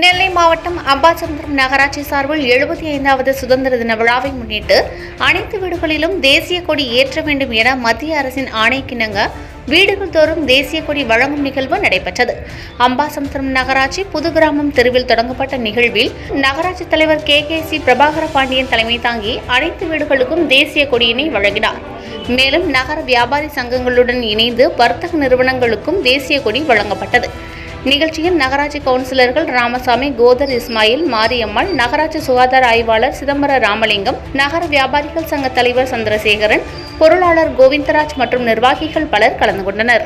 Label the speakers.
Speaker 1: நெல்லை மாவட்டம் அம்பாசமுத்திரம் நகராட்சி சார்பில் எழுபத்தி ஐந்தாவது சுதந்திர தின விழாவை முன்னிட்டு அனைத்து வீடுகளிலும் தேசிய கொடி ஏற்ற வேண்டும் என மத்திய அரசின் ஆணைக்கிணங்க வீடுகள் தோறும் தேசிய கொடி வழங்கும் நிகழ்வு நடைபெற்றது. அம்பாசமுத்திரம் நகராட்சி புது கிராமம் தெருவில் தொடங்கப்பட்ட நிகழ்வில் நகராட்சி தலைவர் K. K. C. Prabhakara Pandian தலைமை தாங்கி அனைத்து வீடுகளுக்கும் தேசிய கொடியினை வழங்கினார். மேலும் நகர வியாபாரி சங்கங்களுடன் இணைந்து வர்த்தக நிறுவனங்களுக்கும் தேசிய கொடி வழங்கப்பட்டது. நிகழ்ச்சியில் நகராட்சி கவுன்சிலர்கள் ராமசாமி கோதர் இஸ்மாயில் மாரியம்மாள் நகராட்சி சுகாதார ஆய்வாளர் சிதம்பர ராமலிங்கம் நகர வியாபாரிகள் சங்க தலைவர் சந்திரசேகரன் பொருளாளர் கோவிந்தராஜ் மற்றும் நிர்வாகிகள் பலர் கலந்து கொண்டனர்.